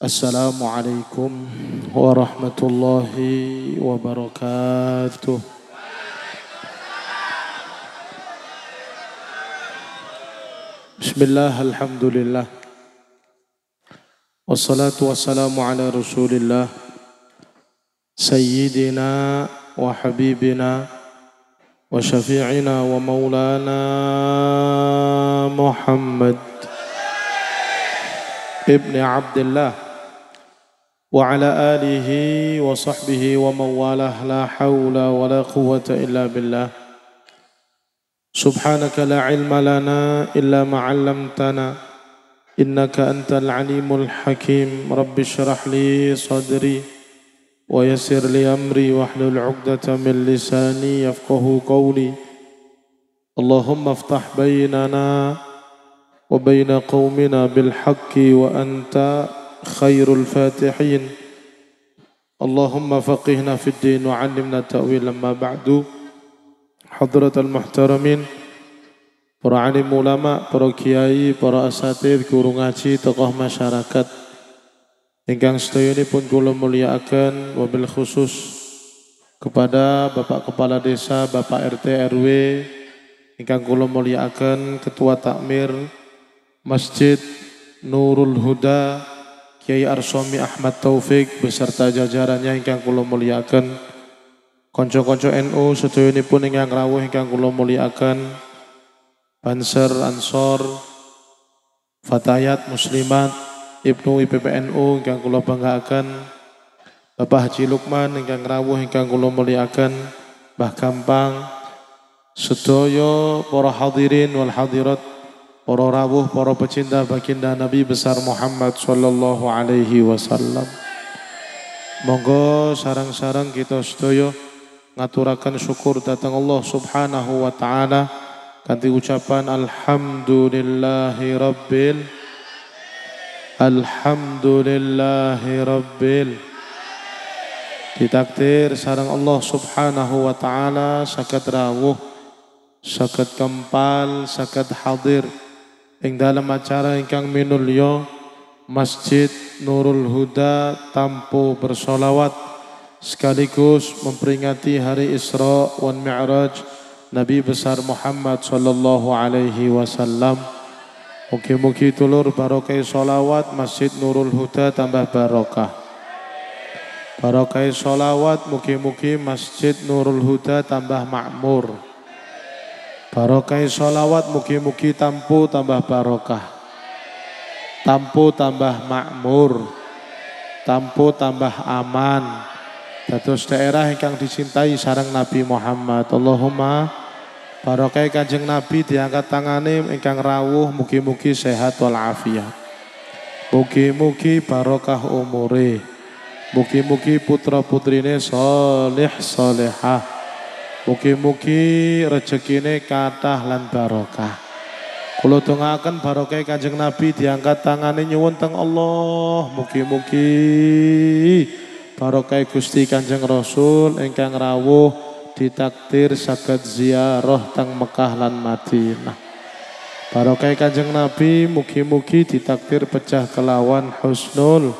السلام عليكم ورحمة الله وبركاته. بسم الله الحمد لله. والصلاة والسلام على رسول الله سيدنا وحبيبنا وشفيعنا ومولانا محمد ابن عبد الله. وعلى آله وصحبه ومن والاه لا حول ولا قوة إلا بالله. سبحانك لا علم لنا إلا ما علمتنا إنك أنت العليم الحكيم. رب اشرح لي صدري ويسر لي أمري واحلل عقدة من لساني يفقه قولي. اللهم افتح بيننا وبين قومنا بالحق وأنت خير الفاتحين اللهم فقهنا في الدين وعلمنا التأويل لما بعد حضرة المحترمين para alim ulama, para kiai, para asatid, guru ngaji, tokoh masyarakat ingkang pun kula mulyakaken wabil khusus kepada Bapak Kepala Desa, Bapak RT RW ingkang kula mulyakaken Ketua Takmir Masjid Nurul Huda Kiai Arsomi Ahmad Taufik beserta jajarannya ingkang kula mulyakaken konco-konco NU pun ingkang rawuh ingkang kula mulyakaken Banser Ansor Fatayat Muslimat Ibnu IPPNU ingkang kula banggakan Bapak Haji Lukman ingkang rawuh ingkang kula mulyakaken Mbah Gampang sedaya para hadirin wal hadirat para rawuh, para pecinta baginda Nabi besar Muhammad sallallahu alaihi wasallam. Monggo sarang-sarang kita sedaya ngaturakan syukur datang Allah Subhanahu wa taala. Kanthi ucapan alhamdulillahi rabbil alhamdulillahi rabbil ditakdir sarang Allah Subhanahu wa taala sakit rawuh sakit kempal sakit hadir ing dalam acara ingkang minulya Masjid Nurul Huda tampu bersolawat sekaligus memperingati hari Isra wan Mi'raj Nabi besar Muhammad sallallahu alaihi wasallam. Mugi-mugi tulur barokah solawat Masjid Nurul Huda tambah barokah. Barokah solawat mugi-mugi Masjid Nurul Huda tambah makmur. Barokai sholawat mugi-mugi tampu tambah barokah. Tampu tambah makmur. Tampu tambah aman. Dados daerah yang dicintai sarang Nabi Muhammad. Allahumma barokai kanjeng Nabi diangkat tangane ingkang rawuh mugi-mugi sehat wal afiat. Mugi-mugi barokah umure. Mugi-mugi putra putrine soleh solehah. Mugi-mugi rezekine kathah lan barokah. Kula dongaken barokah Kanjeng Nabi diangkat tangane nyuwun teng Allah. Mugi-mugi barokah Gusti Kanjeng Rasul ingkang rawuh ditakdir saged ziarah teng Mekah lan Madinah. Barokah Kanjeng Nabi mugi-mugi ditakdir pecah kelawan husnul.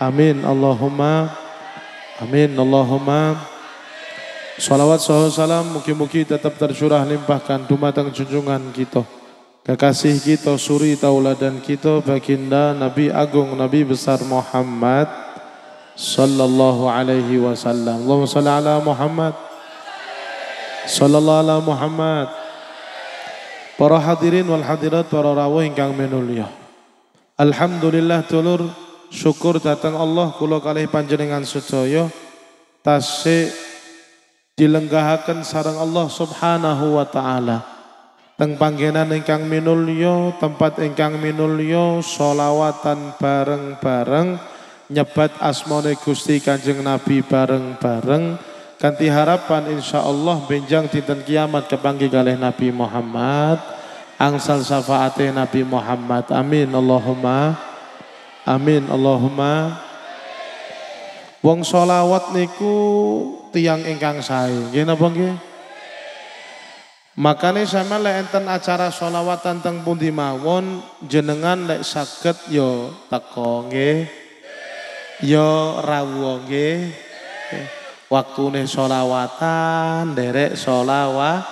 Amin Allahumma. Amin Allahumma. Salawat salam mugi-mugi tetap tercurah limpahkan dumateng junjungan kita. Kekasih kita, suri tauladan kita, baginda Nabi Agung, Nabi besar Muhammad sallallahu alaihi wasallam. Allahumma salli ala Muhammad. Sallallahu ala Muhammad. Para hadirin wal hadirat, para rawuh ingkang minulya. Alhamdulillah tulur syukur datang Allah kula kalih panjenengan sedaya tasik dilenggahaken sarang Allah Subhanahu wa taala. Teng panggenan ingkang minulya, tempat ingkang minulya solawatan bareng-bareng nyebat asmane Gusti Kanjeng Nabi bareng-bareng kanthi harapan insyaallah benjang dinten kiamat kepanggih kalih Nabi Muhammad angsal syafaate Nabi Muhammad. Amin. Allahumma amin. Allahumma. Wong solawat niku tiang ingkang sae. Nggih napa nggih? Makanya sama lek enten acara sholawatan teng pundi mawon jenengan lek saged yo teko nggih. Yo rawuh nggih. Waktune sholawatan derek sholawatan.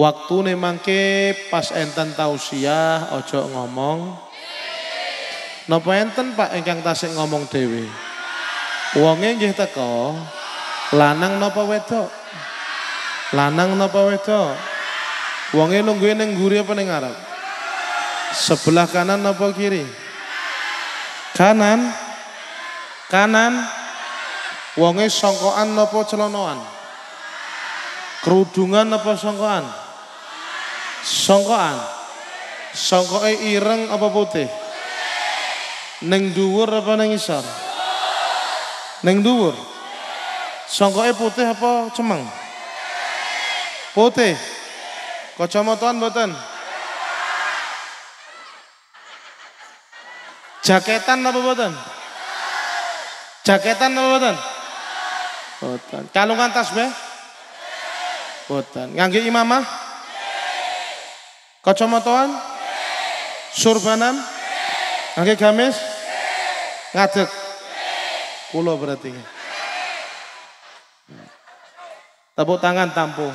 Waktune mangke pas enten tausiah ojo ngomong. Napa enten Pak ingkang tasik ngomong dhewe? Wonge nggih teko. Lanang napa wedok? Lanang napa wedok? Wonge nungguin ning nguri apa ning ngarep? Sebelah kanan napa kiri? Kanan. Kanan. Wonge songkoan napa celonoan? Kerudungan napa songkoan? Songkoan. Songkoe ireng apa putih? Neng dhuwur apa neng isor? Neng dhuwur. Songkoe putih apa cemeng? Putih. Kacamataan mboten? Jaketan apa mboten? Jaketan apa mboten? Mboten. Kalungan tasbih? Mboten. Ngangge imamah? Kacamataan? Surbanan? Ngangge gamis? Ngadeg? Kulo berarti. Tepuk tangan tampung.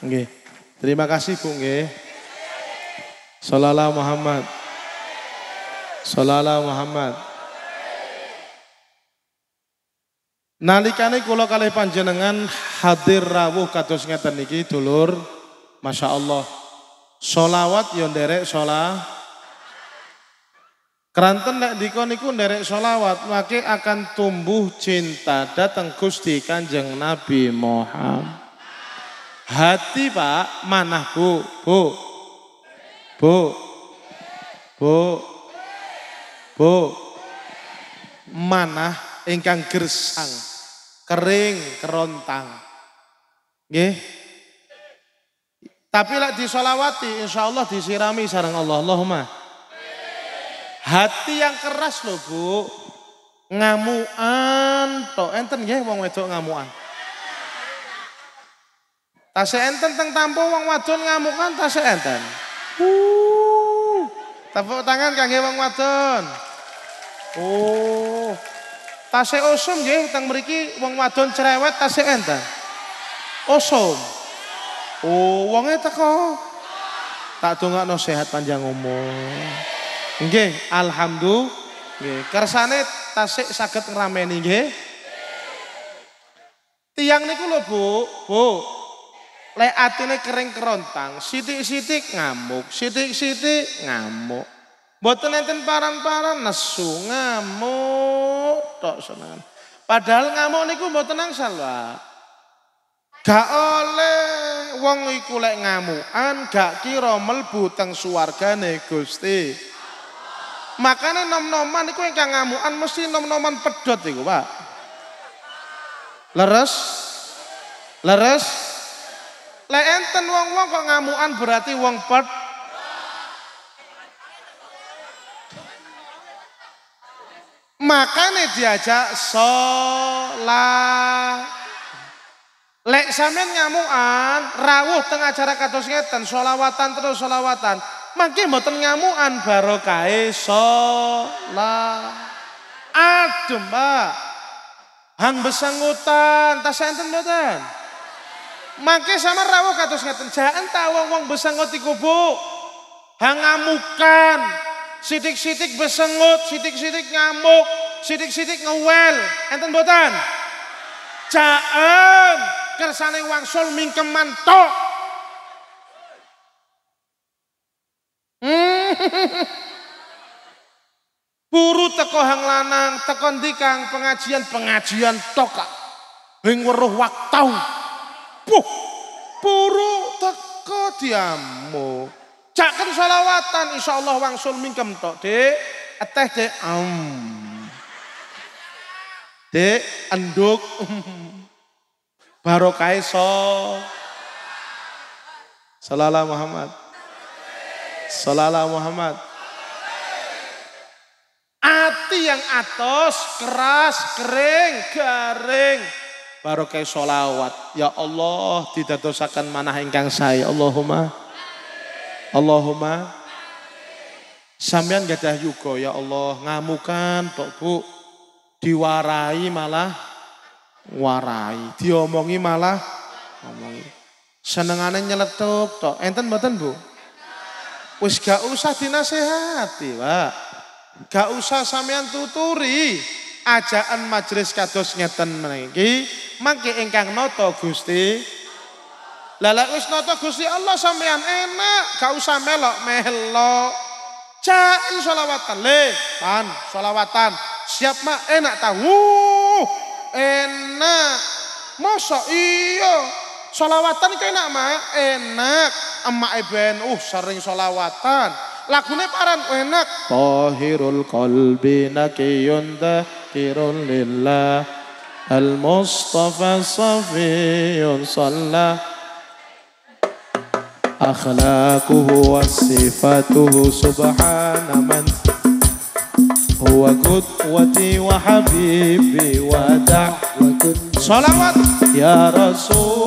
Nggih. Terima kasih Bu nggih. Sallallahu Muhammad. Sallallahu Muhammad. Nalikane kula kalih panjenengan hadir rawuh kados ngeten niki dulur, Masya Allah. Solawat yo nderek sholat. Keranten nek dikon niku nderek solawat, maka akan tumbuh cinta datang Gusti Kanjeng Nabi Muhammad. Hati Pak, mana Bu? Bu. Bu. Bu. Bu. Mana ingkang gersang, kering, kerontang. Nggih. Tapi lek disolawati insya Allah disirami sarang Allah. Allahumma. Hati yang keras loh Bu. Ngamuan tok enten nggih wong wedok ngamuan. Tasik enten teng tampo wong wadon ngamukan tasik enten. Uh. Tepuk tangan kangge wong wadon. Oh. Tasik usum nggih teng mriki wong wadon cerewet tasik enten. Usum. Oh, wonge teko. Tak dongakno sehat panjang umur. Nggih, alhamdulillah. Nggih, kersane tasik saged ngrameni nggih. Tiang niku lho, Bu. Bu, Lek atine kering kerontang, sitik-sitik ngamuk, sitik-sitik ngamuk. Mboten enten paran-paran nesu ngamuk tok senengan. Padahal ngamuk niku mboten angsal, Pak. Gak oleh wong iku lek ngamukan gak kira mlebu teng swargane Gusti. Makanya nom-noman iku ingkang ngamukan mesti nom-noman pedot iku, Pak. Leres? Leres? Lek enten wong-wong kok ngamuan berarti wong pet. Makanya diajak sholat. Lek sampean ngamuan, rawuh tengah acara kados ngeten, sholawatan terus sholawatan. Mangke mboten ngamuan barokahe sholat. Aduh, Mbak. Hang besangutan, tas enten mboten? Mangke sama rawuh kados ngeten, jaen ta wong-wong besengut iku, Bu. Hangamukan. Sidik-sidik besengut, sidik-sidik ngamuk, sidik-sidik ngewel. Enten mboten? Jaen kersane wangsul mingkeman tok. Buru teko hang lanang, tekon dikang pengajian pengajian toka. Hing weruh waktau. Puh, puru teko diamu. Caken salawatan insyaallah wangsul mingkem tok, Dik. Eteh, Dik. Um. Dik, enduk. Barokah so. Salala Muhammad. Salala Muhammad. Ati yang atos, keras, kering, garing. barokah solawat. Ya Allah didadosaken manah ingkang saya. Allahumma Allahumma Sampean gadah yuga ya Allah ngamukan tok Bu. Diwarai malah warai, diomongi malah ngomongi. Senengane nyeletup tok. Enten mboten Bu? Wis gak usah dinasehati, Pak. Gak usah sampean tuturi ajaan majelis kados ngeten meniki mangke ingkang nata Gusti Lah lek wis Gusti Allah sampean enak, gak usah melok-melok. Jain solawatan le, pan solawatan. Siap mak enak tahu. Enak. Masa iya. Solawatan itu enak mak, enak. Emak eben uh sering solawatan. Lagune paran enak. Tahirul qalbi nakiyun dahirun lillah. Al-Mustafa Safiyun Sallah أخلاقه وصفاته سبحان من هو قدوتي وحبيبي ودعوة Salawat ya Rasulullah.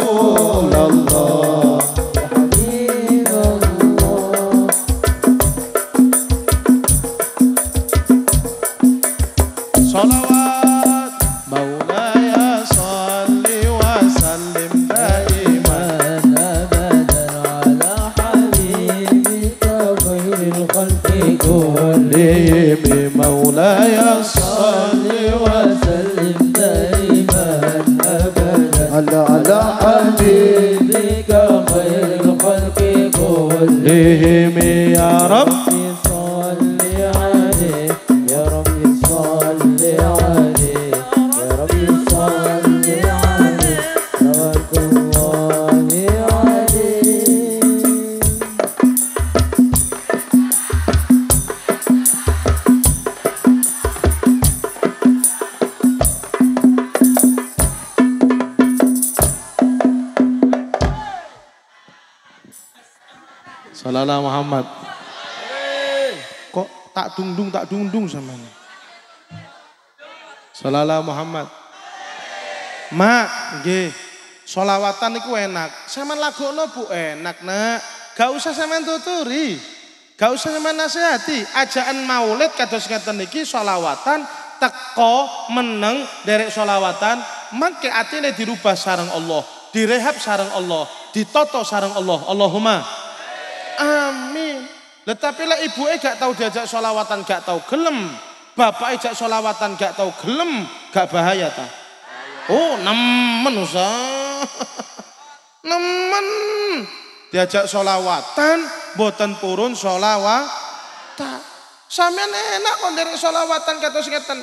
Salala Muhammad. Mak, nggih. Solawatan itu enak. Sama lagu bu enak, Nak. Gak usah sama tuturi. Gak usah sama nasihati. Ajaan maulid kados ngeten iki solawatan teko meneng derek solawatan mangke atine dirubah sarang Allah, direhab sarang Allah, ditoto sarang Allah. Allahumma Amin. Tetapi lah ibu eh gak tahu diajak solawatan gak tahu gelem. Bapak ejak solawatan gak tahu gelem gak bahaya ta? Oh nemen usah. nemen. Diajak solawatan boten purun solawat. Sampean enak kok dari solawatan kata ngeten.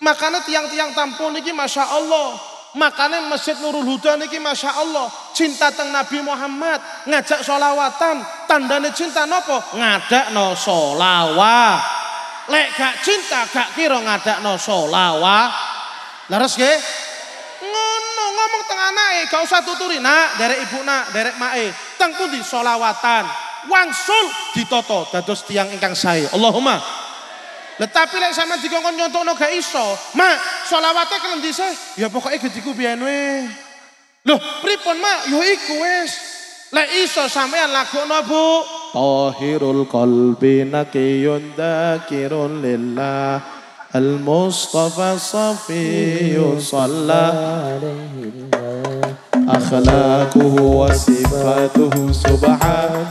Makanya tiang-tiang tampun ini Masya Allah Makanya Masjid Nurul Huda niki Masya Allah cinta teng Nabi Muhammad ngajak solawatan tandane cinta nopo ngadak no solawat lek gak cinta gak kira ngadak no solawat laras ge ngono ngomong teng anake gak usah tuturi nak derek ibu nak derek mae teng pundi solawatan wangsul ditoto dados tiang ingkang sae Allahumma Tetapi lek sama dikongkon nyontokno gak iso. Mak, selawate kelendi sih? Ya pokoknya gediku biyen we. Loh, pripun mak? Yo iku wis. Lek iso sampean lagokno Bu. طاهر القلب نقي ذاكر لله. المصطفى الصفي صلى عليه الله أخلاقه وصفاته سبحان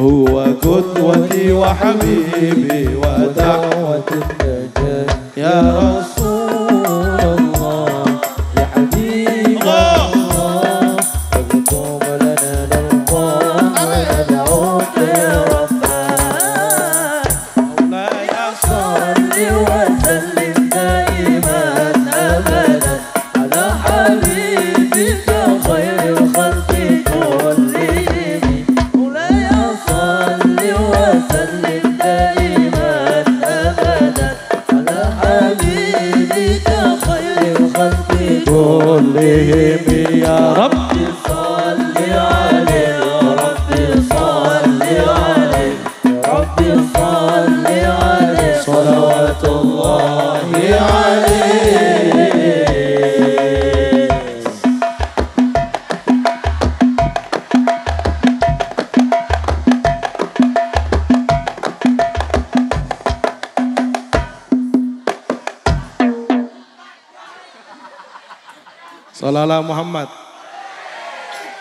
هو قدوتي وحبيبي ودعوة النجاة يا رسول صلوات الله عليه Salala Muhammad.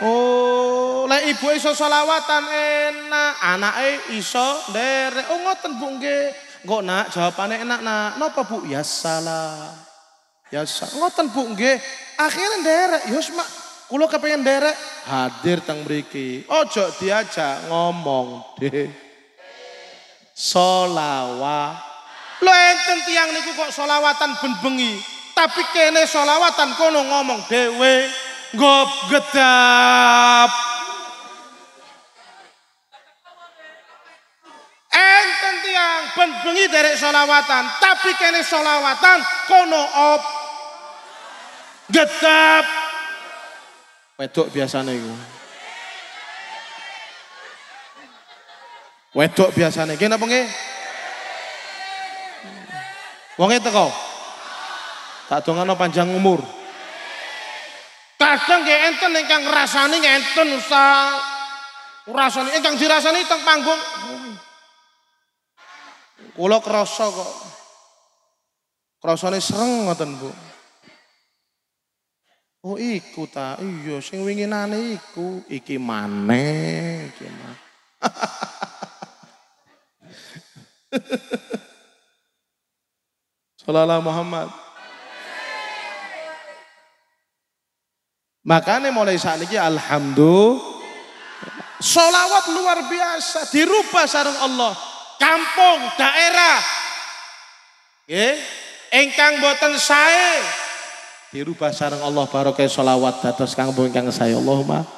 Oh, le ibu iso selawatan enak, anake iso nderek. Oh ngoten Bu. Kok nak jawabane enak nak. Napa Bu? Ya salah. Ya salah. Ngoten Bu nggih. Akhirnya nderek. Ya mak kula kepengen nderek hadir teng mriki. Ojo diajak ngomong deh. Solawat. Lo enten tiang niku kok solawatan ben bengi. Tapi kene solawatan kono ngomong dewe. Ngop gedap. Solawatan. Tapi kene solawatan kono op. Gedap. Wedok biasanya itu. Wedok biasanya. Gini apa nggih? Wong itu kau. Tak dongano panjang umur. Kadang nggih enten ingkang ngrasani ngenten Ustaz. Rasane ingkang dirasani teng panggung. Kula krasa kok. Krasane sereng ngoten, Bu. Oh iku ta, iya sing winginane iku, iki maneh, iki maneh. Sallallahu Muhammad. Makanya mulai saat ini alhamdulillah solawat luar biasa dirubah sarung Allah kampung daerah ya engkang boten saya dirubah sarung Allah barokah solawat dados kampung engkang saya Allahumma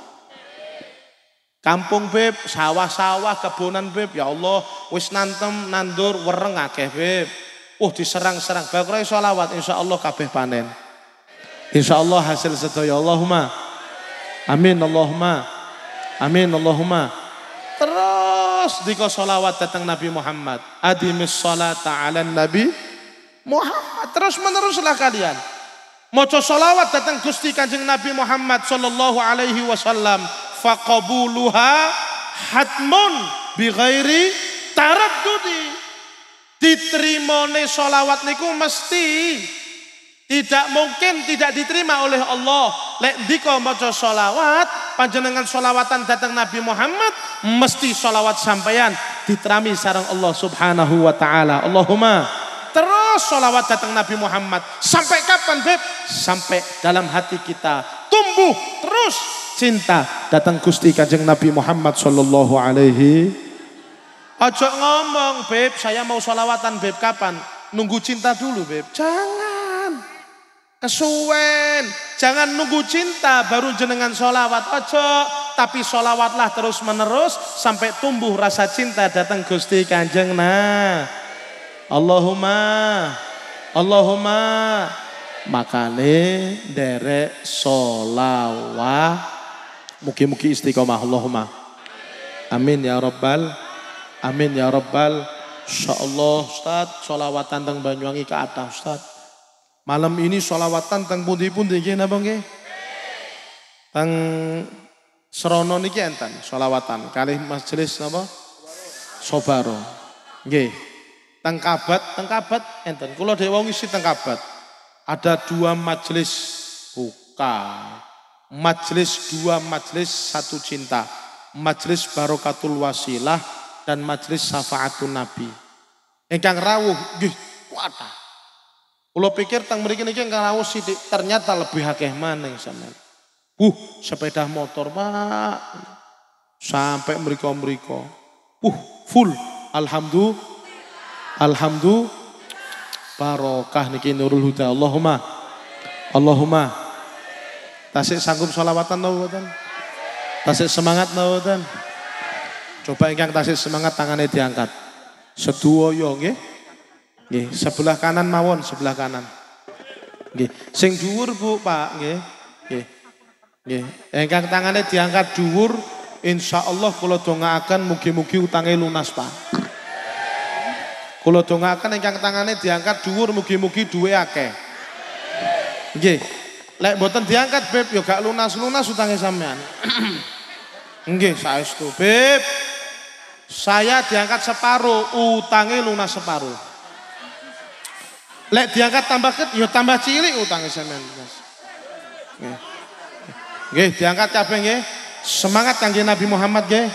Kampung beb, sawah-sawah, kebunan beb, ya Allah, wis nantem nandur wereng akeh beb. Uh diserang-serang. Bakrai sholawat insya Allah kabeh panen. Insya Allah hasil sedaya Allahumma. Amin Allahumma. Amin Allahumma. Terus diko sholawat datang Nabi Muhammad. Adimis sholata ala Nabi Muhammad. Terus meneruslah kalian. Moco sholawat datang Gusti Kanjeng Nabi Muhammad sallallahu alaihi wasallam. Faqabuluha hatmun bi ghairi taraddudi Diterimone solawat niku mesti tidak mungkin tidak diterima oleh Allah. Lek diko maca solawat, panjenengan solawatan datang Nabi Muhammad, mesti solawat sampeyan diterami sarang Allah Subhanahu wa taala. Allahumma terus solawat datang Nabi Muhammad. Sampai kapan, Beb? Sampai dalam hati kita tumbuh terus cinta datang Gusti Kanjeng Nabi Muhammad sallallahu alaihi Ojo ngomong, Beb, saya mau sholawatan, Beb, kapan? Nunggu cinta dulu, Beb. Jangan. Kesuwen. Jangan nunggu cinta baru jenengan sholawat. Ojo. Tapi sholawatlah terus menerus sampai tumbuh rasa cinta datang Gusti Kanjeng. Nah. Allahumma. Allahumma. Makane derek sholawat. Mugi-mugi istiqomah Allahumma. Amin ya Rabbal Amin ya Rabbal. InsyaAllah Ustaz, sholawatan tentang Banyuwangi ke atas Ustaz. Malam ini sholawatan tentang pundi-pundi nggih napa nggih? Teng Serono niki enten sholawatan kali majelis napa? Sobaro. Nggih. Teng Kabat, teng Kabat enten. Kula dhewe wong isi teng Kabat. Ada dua majelis buka. Majelis dua majelis satu cinta. Majelis Barokatul Wasilah dan majelis syafaatun Nabi. Engkang rawuh nggih kuatah. Kula pikir tang mriki niki engkang rawuh sithik ternyata lebih akeh maning sampean. Uh, sepeda motor, Pak. Sampai mereka-mereka. Uh, full. Alhamdulillah. Alhamdulillah. Barokah niki Nurul Huda. Allahumma. Allahumma. Tasik sanggup sholawatan tau Tasik semangat tau Coba ingkang tasih semangat tangannya diangkat. Seduoyo nggih. Nggih, sebelah kanan mawon, sebelah kanan. Nggih, sing dhuwur Bu, Pak, nggih. Nggih. Nggih, ingkang tangannya diangkat dhuwur, insyaallah kula dongaaken mugi-mugi utange lunas, Pak. Kula dongaaken ingkang tangannya diangkat dhuwur mugi-mugi duwe akeh. Nggih. Lek mboten diangkat Beb yo gak lunas-lunas utange sampean. Nggih, saestu, Beb. Saya diangkat separuh, utangnya lunas separuh. Lek diangkat tambah ket, ya tambah cilik utangnya sampean. Nggih, diangkat kabeh nggih. Semangat kanjeng Nabi Muhammad nggih.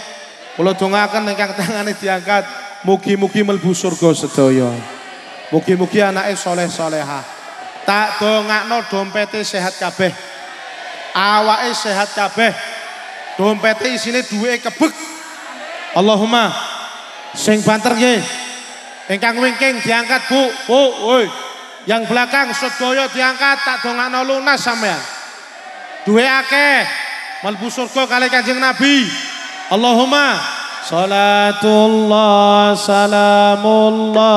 Kula dongaaken ingkang tangane diangkat, mugi-mugi mlebu surga sedaya. Mugi-mugi anake soleh solehah. Tak dongakno dompete sehat kabeh. Awake sehat kabeh. Dompete isine duwe kebek. Allahumma sing banter nggih. Ingkang wingking diangkat, Bu. Bu, woi. Yang belakang sedaya diangkat tak dongakno lunas sampean. Duwe akeh. Mlebu surga kali Kanjeng Nabi. Allahumma salatullah salamullah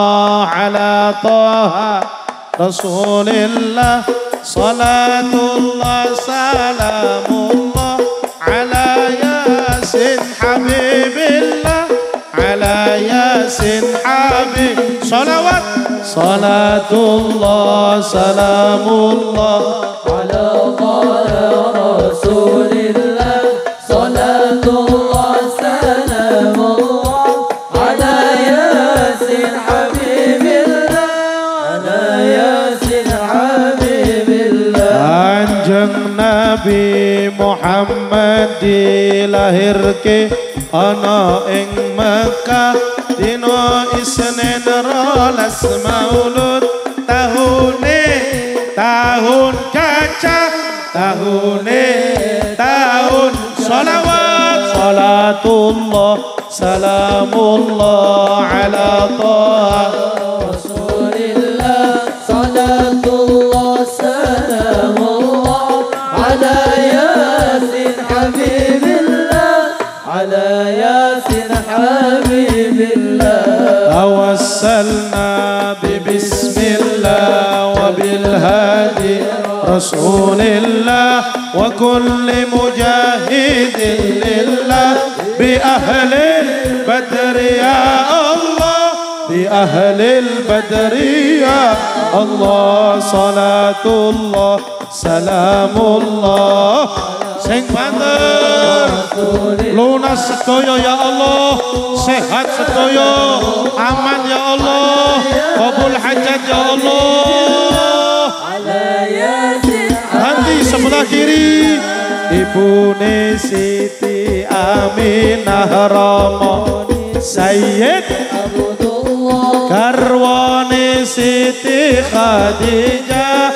ala taha rasulillah salatullah salamullah ala yasin habibillah ala ياسين حبيب. صلوات. صلاة الله سلام الله. على طه رسول الله. صلاة الله سلام الله. على ياسين حبيب الله. على ياسين حبيب الله. عن جنبي محمد lahir ke ana ing Mekah dina Isnin rolas Maulud tahune tahun gajah tahune tahun salawat salatullah salamullah ala taha حبيب الله توسلنا ببسم الله وبالهادي رسول الله وكل مجاهد لله. بأهل البدر يا الله. بأهل البدر يا الله. صلاة الله سلام الله. sing banter. Lunas sedoyo ya Allah. Sehat sedoyo. Aman ya Allah. Kabul hajat ya Allah. Nanti sebelah kiri. Ibu Siti Aminah Romo Sayyid Karwani Siti Khadijah.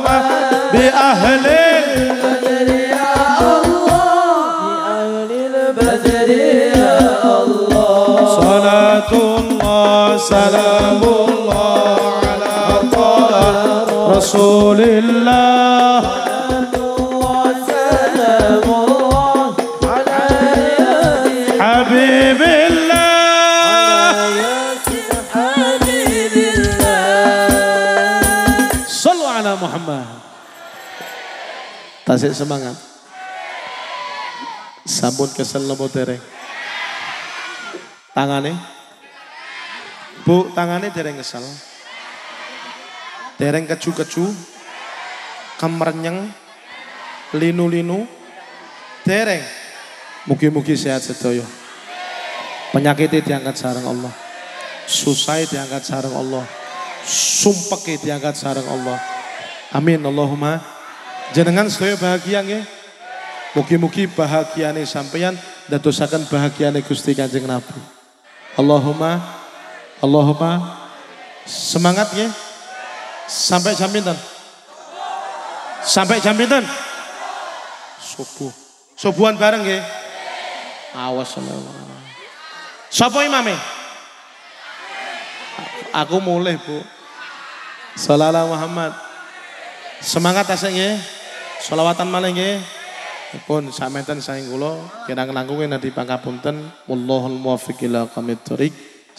صلاة الله سلام الله على طه رسول الله وسلام الله على ياسين حبيب الله ياسين حبيب الله Sallu ala Muhammad. Tasik semangat. Sampun kesel nopo dereng. Tangane. Bu, tangane dereng kesel. Dereng keju-keju. Kemerenyeng. Linu-linu. Dereng. Mugi-mugi sehat sedaya. Penyakitnya diangkat sarang Allah. Susah diangkat sarang Allah. Sumpek diangkat sarang Allah. Amin Allahumma. Jenengan sedaya bahagia nggih. Mugi-mugi bahagiane sampeyan dadosaken bahagiane Gusti Kanjeng Nabi. Allahumma Allahumma semangat nggih. Sampai jam pinten? Sampai jam pinten? Subuh. Subuhan bareng nggih. Awas Allah. Sapa imame? Aku mulai, Bu. Salala Muhammad. Semangat asik nggih. Selawatan malih nggih. Pun samenten saking kula kirang langkung nanti pangapunten wallahul muwaffiq ila